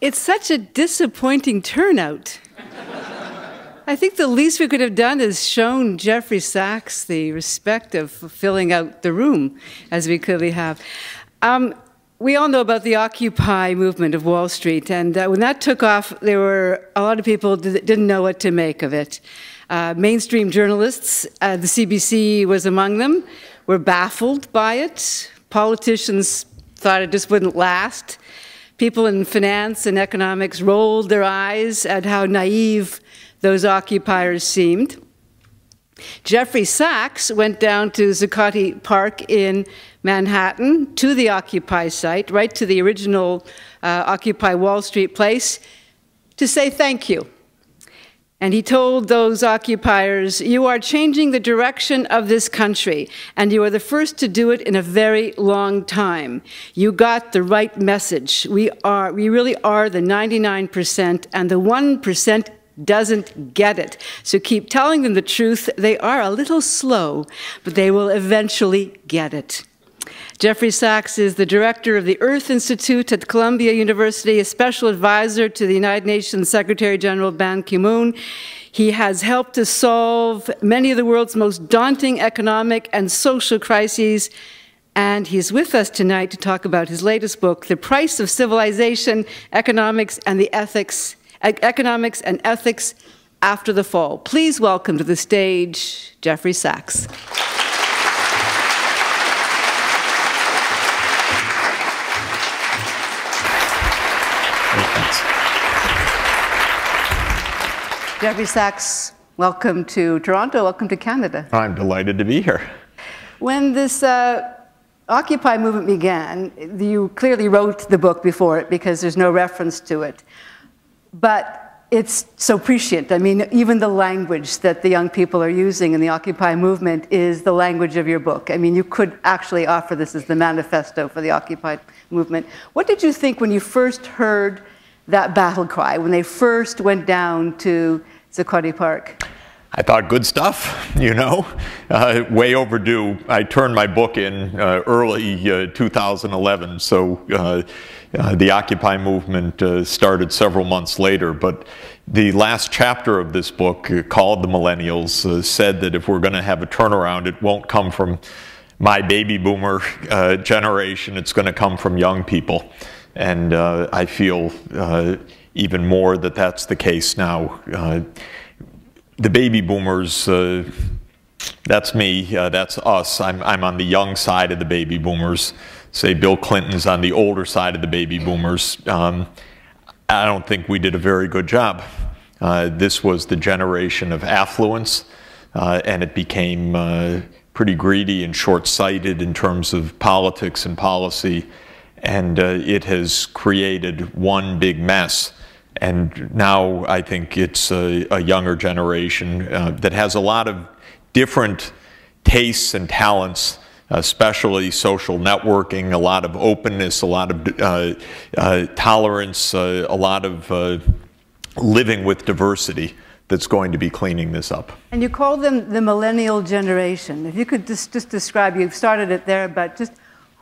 it's such a disappointing turnout. I think the least we could have done is shown Jeffrey Sachs the respect of filling out the room, as we clearly have. Um, we all know about the Occupy movement of Wall Street, and uh, when that took off, there were a lot of people that didn't know what to make of it. Uh, mainstream journalists, uh, the CBC was among them, were baffled by it. Politicians thought it just wouldn't last. People in finance and economics rolled their eyes at how naive those occupiers seemed. Jeffrey Sachs went down to Zuccotti Park in Manhattan to the Occupy site, right to the original uh, Occupy Wall Street place, to say thank you. And he told those occupiers, You are changing the direction of this country, and you are the first to do it in a very long time. You got the right message. We, are, we really are the 99%, and the 1% doesn't get it. So keep telling them the truth. They are a little slow, but they will eventually get it. Jeffrey Sachs is the director of the Earth Institute at Columbia University, a special advisor to the United Nations Secretary General Ban Ki moon. He has helped to solve many of the world's most daunting economic and social crises. And he's with us tonight to talk about his latest book, The Price of Civilization Economics and the Ethics Economics and Ethics After the Fall. Please welcome to the stage Jeffrey Sachs. Jeffrey Sachs, welcome to Toronto, welcome to Canada. I'm delighted to be here. When this uh, Occupy movement began, you clearly wrote the book before it because there's no reference to it but it's so prescient. I mean, even the language that the young people are using in the Occupy movement is the language of your book. I mean, you could actually offer this as the manifesto for the Occupy movement. What did you think when you first heard that battle cry, when they first went down to Zuccotti Park? I thought good stuff, you know, uh, way overdue. I turned my book in uh, early uh, 2011, so uh, uh, the Occupy movement uh, started several months later, but the last chapter of this book, called The Millennials, said that if we're going to have a turnaround, it won't come from my baby boomer generation, it's going to come from young people. And uh, I feel even more that that's the case now. the baby boomers, that's me, that's us. I'm, I'm on the young side of the baby boomers say Bill Clinton's on the older side of the baby boomers, um, I don't think we did a very good job. Uh, this was the generation of affluence, uh, and it became uh, pretty greedy and short-sighted in terms of politics and policy, and uh, it has created one big mess. And now I think it's a, a younger generation uh, that has a lot of different tastes and talents especially social networking, a lot of openness, a lot of uh, uh, tolerance, uh, a lot of uh, living with diversity that's going to be cleaning this up. And you call them the millennial generation. If you could just, just describe, you've started it there, but just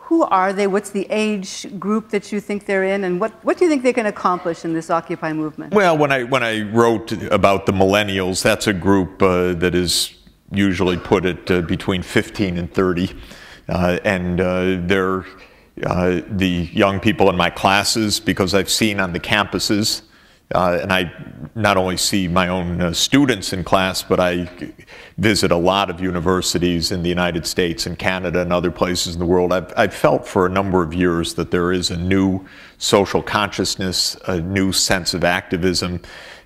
who are they? What's the age group that you think they're in? And what, what do you think they can accomplish in this Occupy movement? Well, when I, when I wrote about the millennials, that's a group uh, that is usually put at uh, between 15 and 30. Uh, and uh, they're uh, the young people in my classes because I've seen on the campuses, uh, and I not only see my own uh, students in class, but I visit a lot of universities in the United States and Canada and other places in the world. I've, I've felt for a number of years that there is a new social consciousness, a new sense of activism,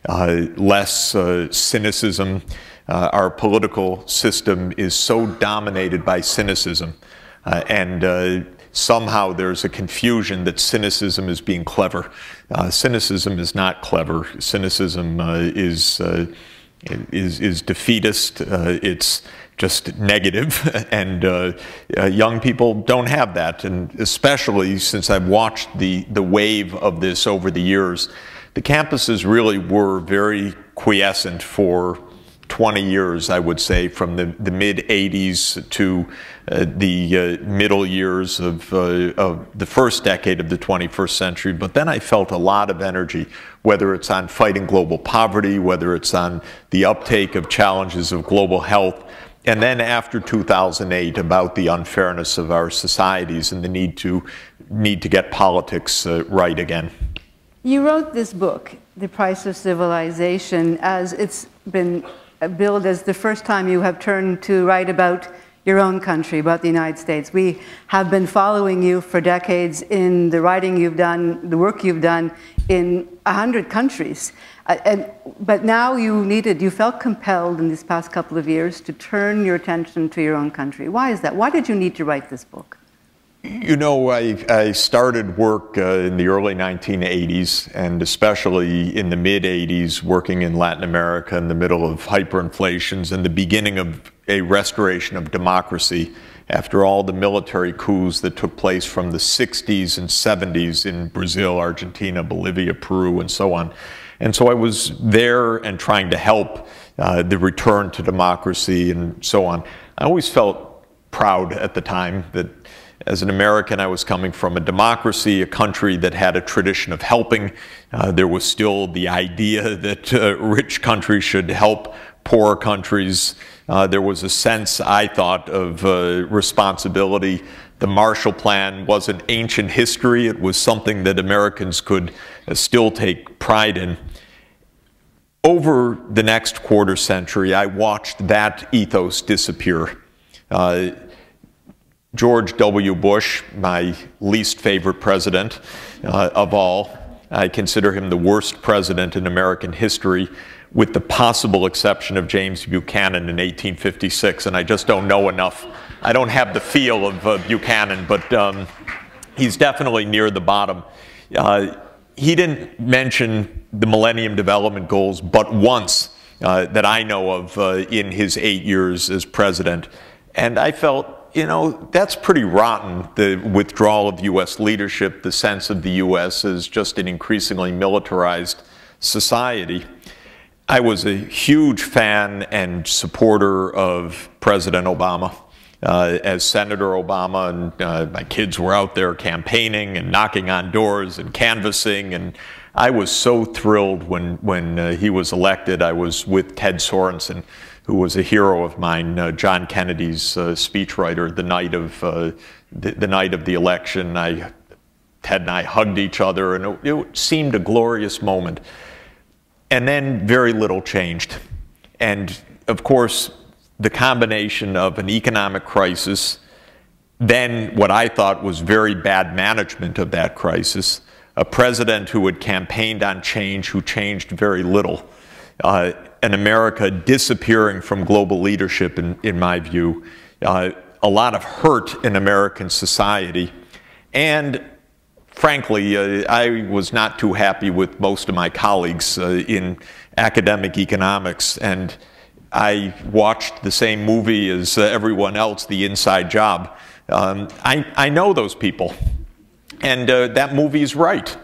uh, less cynicism. our political system is so dominated by cynicism uh, and uh, somehow there's a confusion that cynicism is being clever. Uh, cynicism is not clever. Cynicism uh, is, uh, is, is defeatist. Uh, it's just negative. and young people don't have that. And especially since I've watched the, the wave of this over the years, the campuses really were very quiescent for 20 years, I would say, from the, the mid 80s to uh, the uh, middle years of, uh, of the first decade of the 21st century. But then I felt a lot of energy, whether it's on fighting global poverty, whether it's on the uptake of challenges of global health. And then after 2008, about the unfairness of our societies and the need to need to get politics uh, right again. You wrote this book, The Price of Civilization, as it's been billed as the first time you have turned to write about your own country, about the United States. We have been following you for decades in the writing you've done, the work you've done in 100 countries. Uh, and, but now you needed, you felt compelled in these past couple of years to turn your attention to your own country. Why is that? Why did you need to write this book? You know, I, I started work uh, in the early 1980s and especially in the mid 80s working in Latin America in the middle of hyperinflations and the beginning of a restoration of democracy after all the military coups that took place from the 60s and 70s in Brazil, Argentina, Bolivia, Peru, and so on. And so I was there and trying to help uh, the return to democracy and so on. I always felt proud at the time that as an American, I was coming from a democracy, a country that had a tradition of helping. Uh, there was still the idea that uh, rich countries should help poor countries. Uh, there was a sense, I thought, of uh, responsibility. The Marshall Plan wasn't ancient history, it was something that Americans could uh, still take pride in. Over the next quarter century, I watched that ethos disappear. Uh, George W. Bush, my least favorite president uh, of all. I consider him the worst president in American history, with the possible exception of James Buchanan in 1856. And I just don't know enough. I don't have the feel of uh, Buchanan, but um, he's definitely near the bottom. Uh, he didn't mention the Millennium Development Goals but once uh, that I know of uh, in his eight years as president. And I felt you know, that's pretty rotten, the withdrawal of U.S. leadership, the sense of the U.S. as just an increasingly militarized society. I was a huge fan and supporter of President Obama. Uh, as Senator Obama and uh, my kids were out there campaigning and knocking on doors and canvassing, and I was so thrilled when when uh, he was elected. I was with Ted Sorensen, who was a hero of mine, uh, John Kennedy's uh, speechwriter, the night of uh, the, the, night of the election. I, Ted and I hugged each other, and it, it seemed a glorious moment. And then very little changed. And of course, the combination of an economic crisis, then what I thought was very bad management of that crisis, a president who had campaigned on change, who changed very little, uh, an America disappearing from global leadership, in, in my view, uh, a lot of hurt in American society, and frankly, uh, I was not too happy with most of my colleagues uh, in academic economics, and I watched the same movie as uh, everyone else, The Inside Job. Um, I, I know those people, and uh, that movie is right.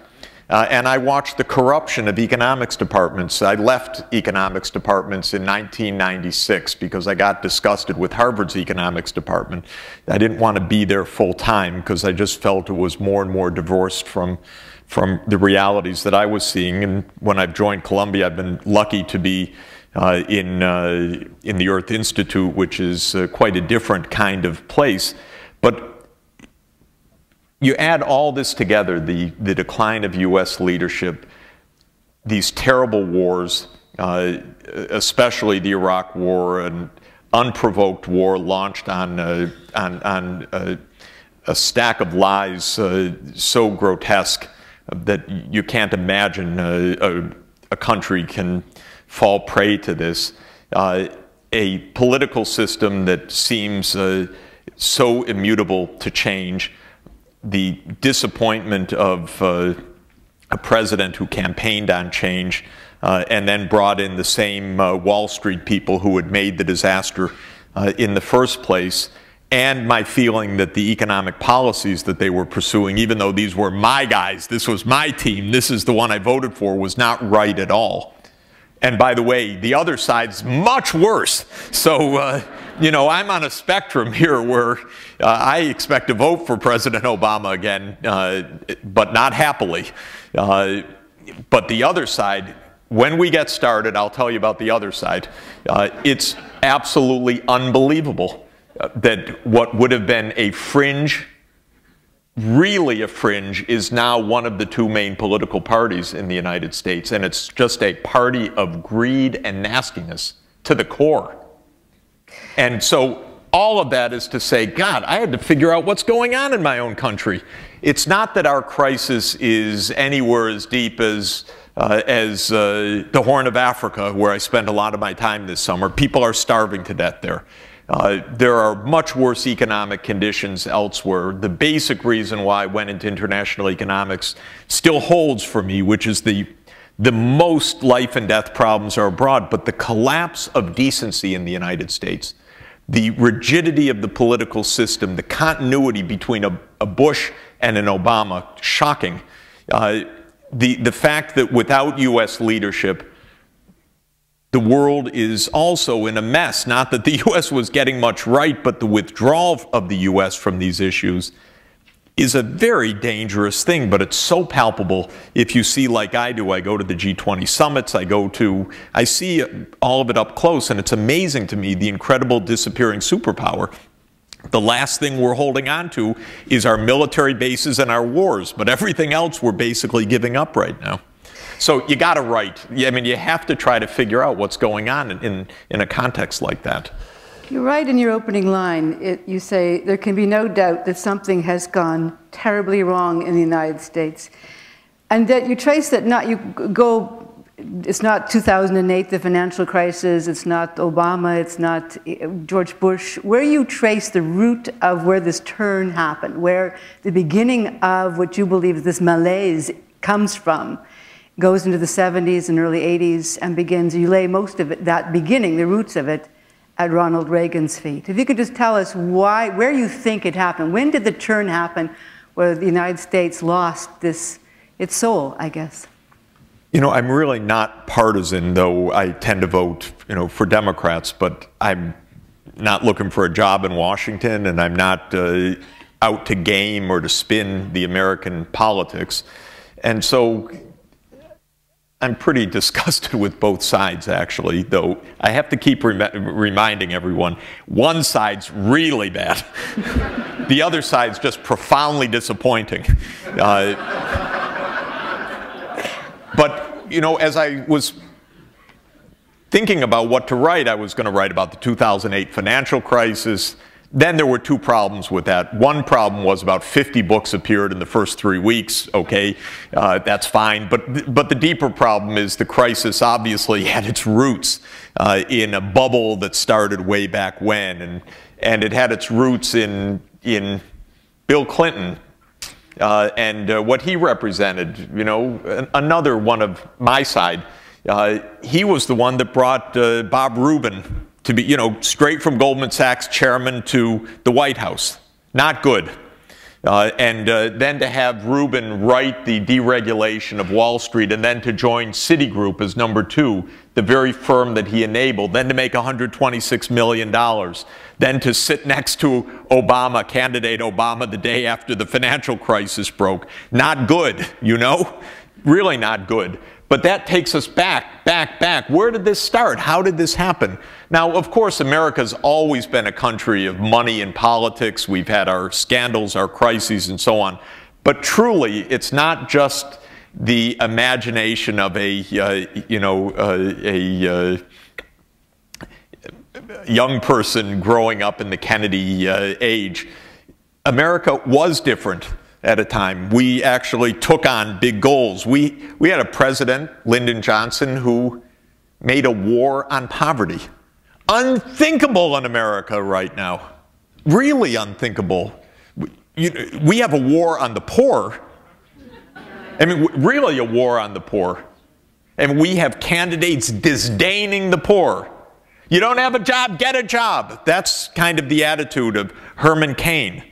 Uh, and I watched the corruption of economics departments. I left economics departments in 1996 because I got disgusted with Harvard's economics department. I didn't want to be there full time because I just felt it was more and more divorced from from the realities that I was seeing. And when I've joined Columbia, I've been lucky to be uh, in uh, in the Earth Institute, which is uh, quite a different kind of place. But you add all this together the, the decline of U.S. leadership, these terrible wars, uh, especially the Iraq War, an unprovoked war launched on, uh, on, on uh, a stack of lies uh, so grotesque that you can't imagine a, a, country can fall prey to this. A political system that seems so immutable to change the disappointment of uh, a president who campaigned on change uh, and then brought in the same uh, Wall Street people who had made the disaster uh, in the first place, and my feeling that the economic policies that they were pursuing, even though these were my guys, this was my team, this is the one I voted for, was not right at all. And by the way, the other side's much worse. So, uh, you know, I'm on a spectrum here where uh, I expect to vote for President Obama again, uh, but not happily. Uh, but the other side, when we get started, I'll tell you about the other side. Uh, it's absolutely unbelievable uh, that what would have been a fringe really a fringe is now one of the two main political parties in the United States, and it's just a party of greed and nastiness to the core. And so all of that is to say, God, I had to figure out what's going on in my own country. It's not that our crisis is anywhere as deep as uh, as uh, the Horn of Africa, where I spent a lot of my time this summer. People are starving to death there. Uh, there are much worse economic conditions elsewhere. The basic reason why I went into international economics still holds for me, which is the the most life and death problems are abroad, but the collapse of decency in the United States, the rigidity of the political system, the continuity between a, a Bush and an Obama, shocking. Uh, the, the fact that without U.S. leadership, the world is also in a mess. Not that the U.S. was getting much right, but the withdrawal of the U.S. from these issues is a very dangerous thing, but it's so palpable if you see like I do. I go to the G20 summits, I go to, I see all of it up close, and it's amazing to me the incredible disappearing superpower. The last thing we're holding on to is our military bases and our wars, but everything else we're basically giving up right now. So you got to write. I mean, you have to try to figure out what's going on in, in, in a context like that. You write in your opening line, it, you say, there can be no doubt that something has gone terribly wrong in the United States. And that you trace that not, you go, it's not 2008, the financial crisis, it's not Obama, it's not eh, George Bush. Where you trace the root of where this turn happened, where the beginning of what you believe this malaise comes from, goes into the 70s and early 80s and begins, you lay most of it, that beginning, the roots of it, at Ronald Reagan's feet. If you could just tell us why, where you think it happened. When did the turn happen where the United States lost this, its soul, I guess? You know, I'm really not partisan, though I tend to vote, you know, for Democrats, but I'm not looking for a job in Washington, and I'm not uh, out to game or to spin the American politics. And so I'm pretty disgusted with both sides, actually, though I have to keep rem reminding everyone one side's really bad, the other side's just profoundly disappointing. Uh, but, you know, as I was thinking about what to write, I was going to write about the 2008 financial crisis. Then there were two problems with that. One problem was about 50 books appeared in the first three weeks. Okay, uh, that's fine. But, but the deeper problem is the crisis obviously had its roots uh, in a bubble that started way back when. And, and it had its roots in, in Bill Clinton uh, and uh, what he represented. You know, another one of my side. Uh, he was the one that brought uh, Bob Rubin to be, you know, straight from Goldman Sachs chairman to the White House. Not good. Uh, and uh, then to have Rubin write the deregulation of Wall Street and then to join Citigroup as number two, the very firm that he enabled, then to make $126 million, then to sit next to Obama, candidate Obama, the day after the financial crisis broke. Not good, you know? Really not good. But that takes us back, back, back. Where did this start? How did this happen? Now, of course, America's always been a country of money and politics. We've had our scandals, our crises, and so on. But truly, it's not just the imagination of a, uh, you know, uh, a uh, young person growing up in the Kennedy uh, age. America was different at a time. We actually took on big goals. We, we had a president, Lyndon Johnson, who made a war on poverty. Unthinkable in America right now. Really unthinkable. We, have a war on the poor. I mean, really a war on the poor. And we have candidates disdaining the poor. You don't have a job, get a job. That's kind of the attitude of Herman Cain.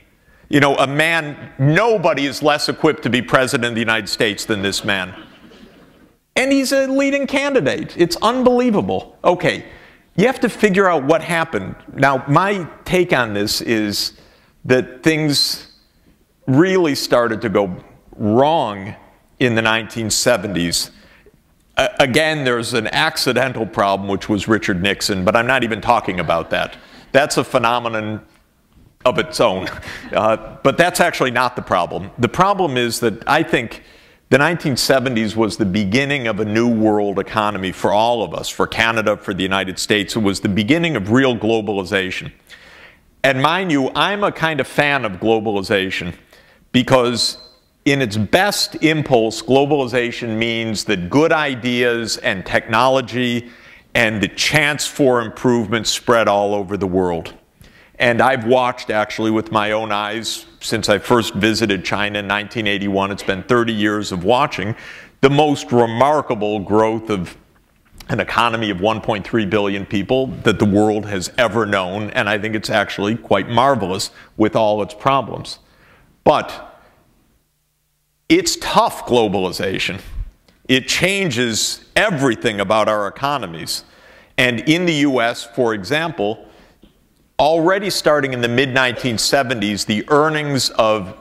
You know, a man, nobody is less equipped to be president of the United States than this man. And he's a leading candidate. It's unbelievable. Okay, you have to figure out what happened. Now, my take on this is that things really started to go wrong in the 1970s. Uh, again, there's an accidental problem, which was Richard Nixon, but I'm not even talking about that. That's a phenomenon of its own. Uh, but that's actually not the problem. The problem is that I think the 1970s was the beginning of a new world economy for all of us, for Canada, for the United States. It was the beginning of real globalization. And mind you, I'm a kind of fan of globalization because in its best impulse, globalization means that good ideas and technology and the chance for improvement spread all over the world. And I've watched actually with my own eyes since I first visited China in 1981. It's been 30 years of watching the most remarkable growth of an economy of 1.3 billion people that the world has ever known. And I think it's actually quite marvelous with all its problems. But it's tough globalization. It changes everything about our economies. And in the US, for example, already starting in the mid 1970s, the earnings of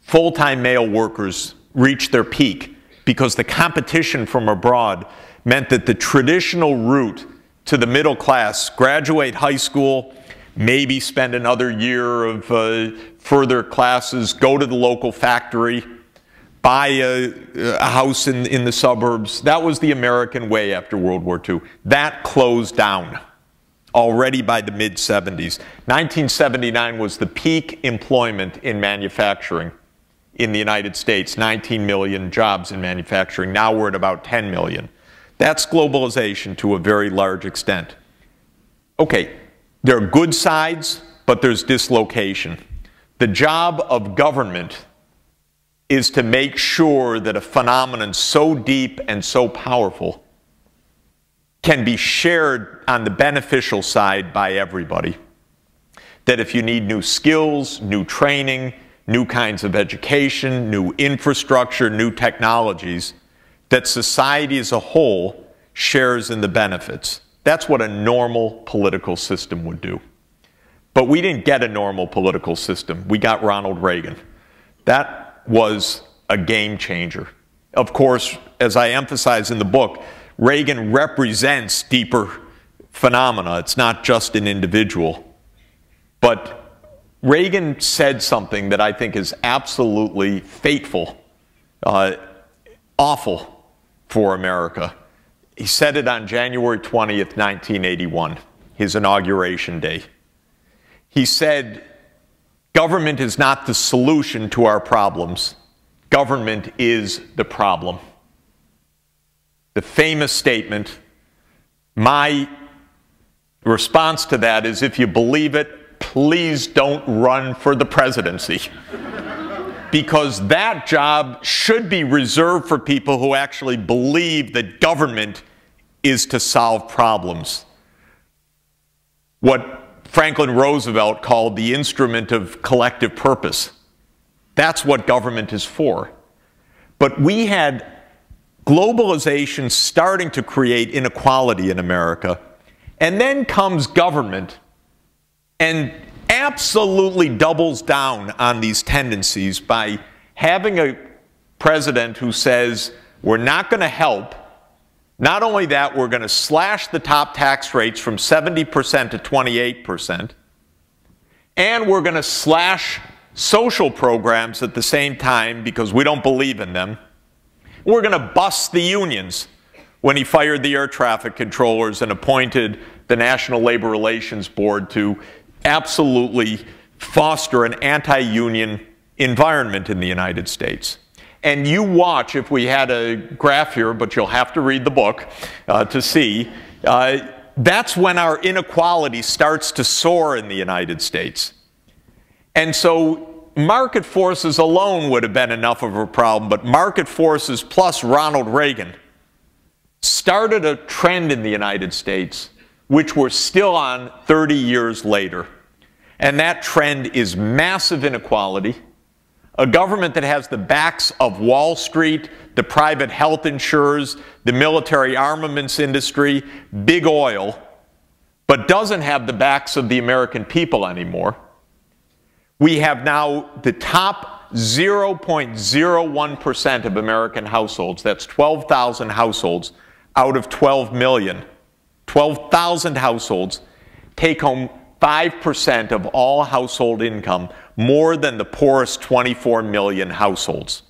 full time male workers reached their peak because the competition from abroad meant that the traditional route to the middle class, graduate high school, maybe spend another year of uh, further classes, go to the local factory, buy a, a, house in, in the suburbs. That was the American way after World War II. That closed down already by the mid 70s. 1979 was the peak employment in manufacturing in the United States 19 million jobs in manufacturing. Now we're at about 10 million. That's globalization to a very large extent. Okay, there are good sides, but there's dislocation. The job of government is to make sure that a phenomenon so deep and so powerful can be shared on the beneficial side by everybody. That if you need new skills, new training, new kinds of education, new infrastructure, new technologies, that society as a whole shares in the benefits. That's what a normal political system would do. But we didn't get a normal political system. We got Ronald Reagan. That was a game changer. Of course, as I emphasize in the book, Reagan represents deeper phenomena. It's not just an individual. But Reagan said something that I think is absolutely fateful, uh, awful for America. He said it on January 20th, 1981, his inauguration day. He said, Government is not the solution to our problems, government is the problem the famous statement. My response to that is if you believe it, please don't run for the presidency. because that job should be reserved for people who actually believe that government is to solve problems. What Franklin Roosevelt called the instrument of collective purpose. That's what government is for. But we had globalization starting to create inequality in America. And then comes government and absolutely doubles down on these tendencies by having a president who says, we're not going to help. Not only that, we're going to slash the top tax rates from 70% to 28%. And we're going to slash social programs at the same time because we don't believe in them. We're going to bust the unions when he fired the air traffic controllers and appointed the National Labor Relations Board to absolutely foster an anti union environment in the United States. And you watch, if we had a graph here, but you'll have to read the book uh, to see, uh, that's when our inequality starts to soar in the United States. And so market forces alone would have been enough of a problem, but market forces plus Ronald Reagan started a trend in the United States which we're still on 30 years later. And that trend is massive inequality, a government that has the backs of Wall Street, the private health insurers, the military armaments industry, big oil, but doesn't have the backs of the American people anymore. We have now the top 0.01% of American households, that's 12,000 households out of 12 million, 12,000 households take home 5% of all household income, more than the poorest 24 million households.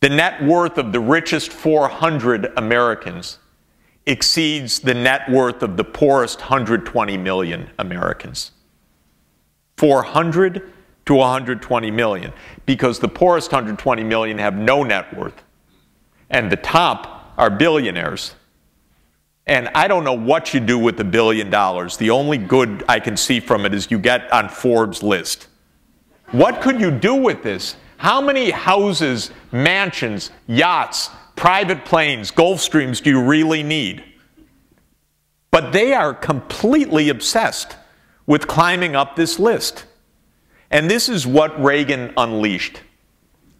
The net worth of the richest 400 Americans exceeds the net worth of the poorest 120 million Americans. 400 to 120 million, because the poorest 120 million have no net worth, and the top are billionaires. And I don't know what you do with the billion dollars. The only good I can see from it is you get on Forbes' list. What could you do with this? How many houses, mansions, yachts, private planes, Gulfstreams do you really need? But they are completely obsessed with climbing up this list. And this is what Reagan unleashed.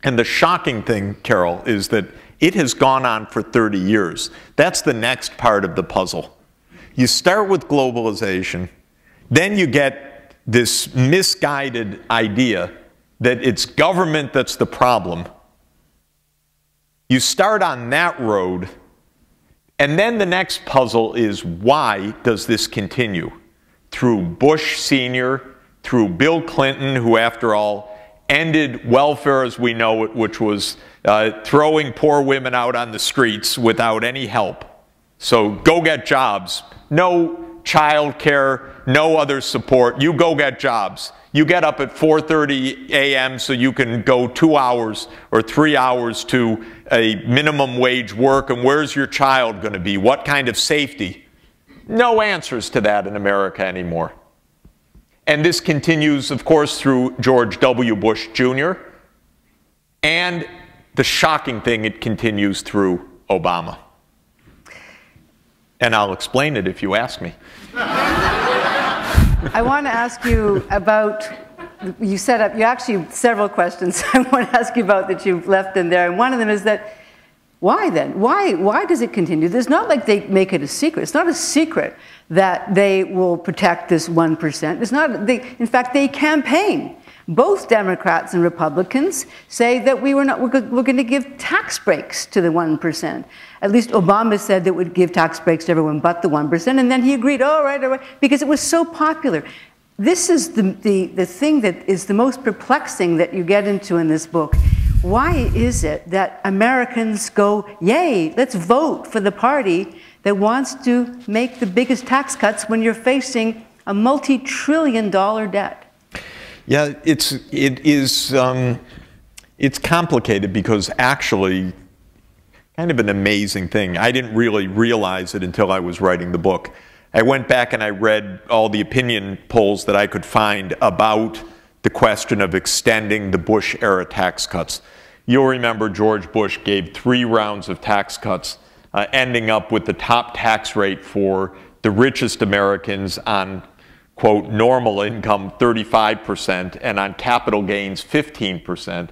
And the shocking thing, Carol, is that it has gone on for 30 years. That's the next part of the puzzle. You start with globalization, then you get this misguided idea that it's government that's the problem. You start on that road, and then the next puzzle is why does this continue? Through Bush Sr., through Bill Clinton, who, after all, ended welfare as we know it, which was uh, throwing poor women out on the streets without any help. So go get jobs. No child care, no other support. You go get jobs. You get up at 4:30 a.m. so you can go 2 hours or 3 hours to a minimum wage work and where's your child going to be? What kind of safety? No answers to that in America anymore. And this continues, of course, through George W. Bush Jr. And the shocking thing, it continues through Obama. And I'll explain it if you ask me. I want to ask you about, you set up, you actually, several questions I want to ask you about that you've left in there. And one of them is that, why then? Why, why does it continue? There's not like they make it a secret. It's not a secret that they will protect this 1%. It's not, they, in fact, they campaign. Both Democrats and Republicans say that we were not, we're, we're going to give tax breaks to the 1%. At least Obama said that would give tax breaks to everyone but the 1%, and then he agreed, all right, all right, because it was so popular. This is the, the, the thing that is the most perplexing that you get into in this book. Why is it that Americans go, yay, let's vote for the party that wants to make the biggest tax cuts when you're facing a multi trillion dollar debt? Yeah, it's, it is, um, it's complicated because actually, kind of an amazing thing. I didn't really realize it until I was writing the book. I went back and I read all the opinion polls that I could find about the question of extending the Bush era tax cuts. You'll remember George Bush gave three rounds of tax cuts uh, ending up with the top tax rate for the richest Americans on, quote, normal income 35%, and on capital gains 15%.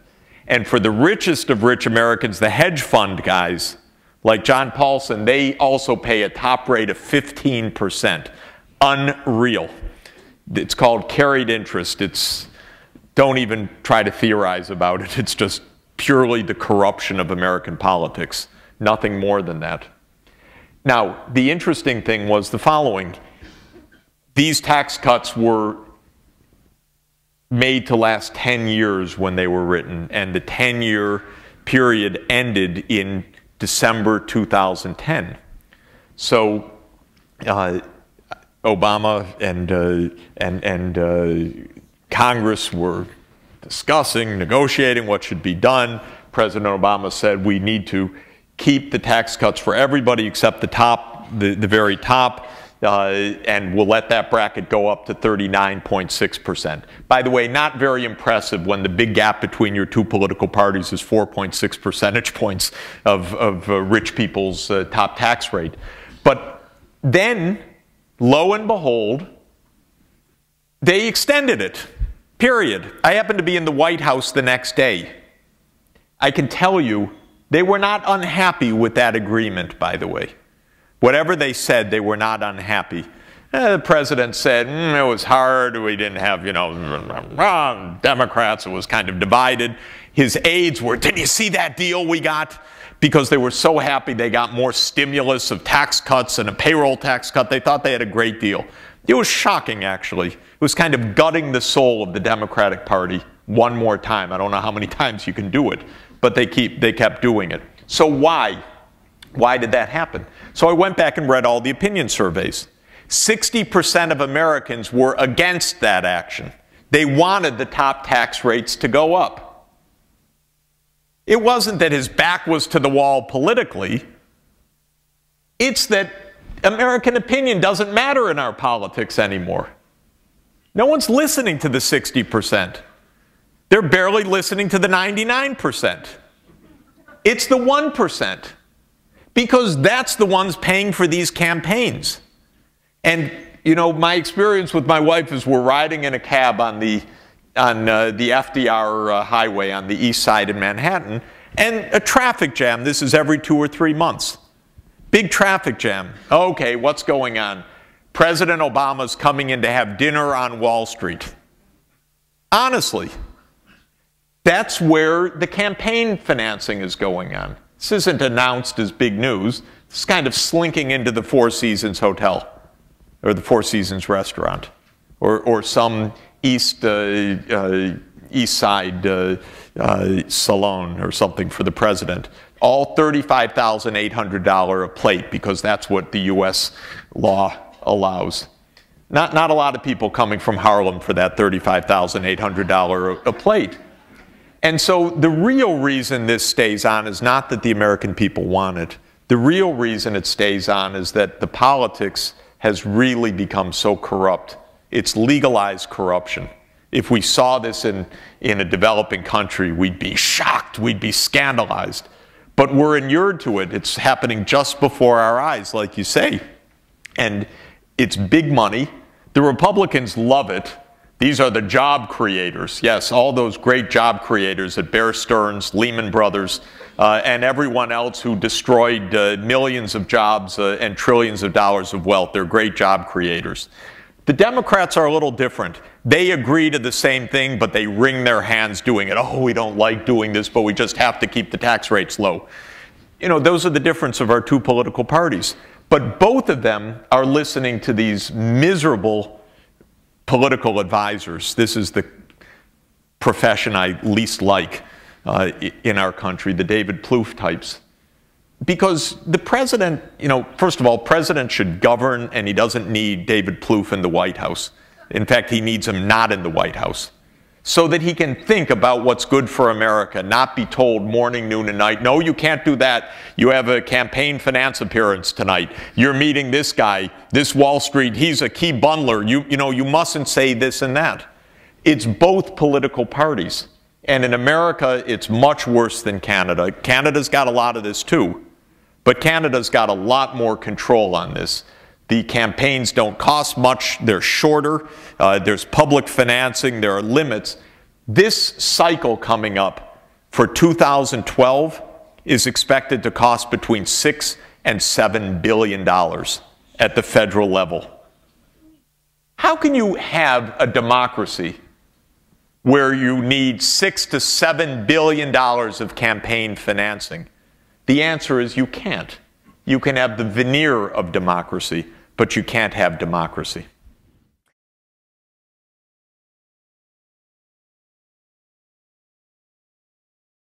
And for the richest of rich Americans, the hedge fund guys, like John Paulson, they also pay a top rate of 15%. Unreal. It's called carried interest. It's, don't even try to theorize about it. It's just purely the corruption of American politics nothing more than that. Now, the interesting thing was the following. These tax cuts were made to last 10 years when they were written, and the 10 year period ended in December 2010. So, uh, Obama and, uh, and, and uh, Congress were discussing, negotiating what should be done. President Obama said we need to keep the tax cuts for everybody except the top, the, the very top, uh, and we'll let that bracket go up to 39.6%. By the way, not very impressive when the big gap between your two political parties is 4.6 percentage points of, of uh, rich people's uh, top tax rate. But then, lo and behold, they extended it. Period. I happened to be in the White House the next day. I can tell you they were not unhappy with that agreement, by the way. Whatever they said, they were not unhappy. Eh, the president said mm, it was hard. We didn't have, you know, Democrats. It was kind of divided. His aides were, didn't you see that deal we got? Because they were so happy they got more stimulus of tax cuts and a payroll tax cut. They thought they had a great deal. It was shocking, actually. It was kind of gutting the soul of the Democratic Party one more time. I don't know how many times you can do it, but they, keep, they kept doing it. So why? Why did that happen? So I went back and read all the opinion surveys. 60% of Americans were against that action. They wanted the top tax rates to go up. It wasn't that his back was to the wall politically. It's that American opinion doesn't matter in our politics anymore. No one's listening to the 60%. They're barely listening to the 99%. It's the 1% because that's the ones paying for these campaigns. And, you know, my experience with my wife is we're riding in a cab on the, on, uh, the FDR uh, highway on the east side in Manhattan, and a traffic jam. This is every two or three months. Big traffic jam. Okay, what's going on? President Obama's coming in to have dinner on Wall Street. Honestly, that's where the campaign financing is going on. This isn't announced as big news. It's kind of slinking into the Four Seasons Hotel or the Four Seasons restaurant, or, or some East, uh, uh, East Side uh, uh salon or something for the president. All $35,800 a plate because that's what the U.S. law allows. Not, not a lot of people coming from Harlem for that $35,800 a plate. And so the real reason this stays on is not that the American people want it. The real reason it stays on is that the politics has really become so corrupt. It's legalized corruption. If we saw this in, in a developing country, we'd be shocked, we'd be scandalized. But we're inured to it. It's happening just before our eyes, like you say. And it's big money. The Republicans love it. These are the job creators. Yes, all those great job creators at Bear Stearns, Lehman Brothers, uh, and everyone else who destroyed uh, millions of jobs uh, and trillions of dollars of wealth. They're great job creators. The Democrats are a little different. They agree to the same thing, but they wring their hands doing it. Oh, we don't like doing this, but we just have to keep the tax rates low. You know, those are the difference of our two political parties. But both of them are listening to these miserable political advisors. This is the profession I least like uh, in our country, the David Plouffe types. Because the president, you know, first of all, president should govern and he doesn't need David Plouffe in the White House. In fact, he needs him not in the White House so that he can think about what's good for America, not be told morning, noon, and night, no, you can't do that. You have a campaign finance appearance tonight. You're meeting this guy, this Wall Street, he's a key bundler. You, you know, you mustn't say this and that. It's both political parties. And in America, it's much worse than Canada. Canada's got a lot of this too, but Canada's got a lot more control on this. The campaigns don't cost much, they're shorter, uh, there's public financing, there are limits. This cycle coming up for 2012 is expected to cost between six and seven billion dollars at the federal level. How can you have a democracy where you need six to seven billion dollars of campaign financing? The answer is you can't. You can have the veneer of democracy, but you can't have democracy.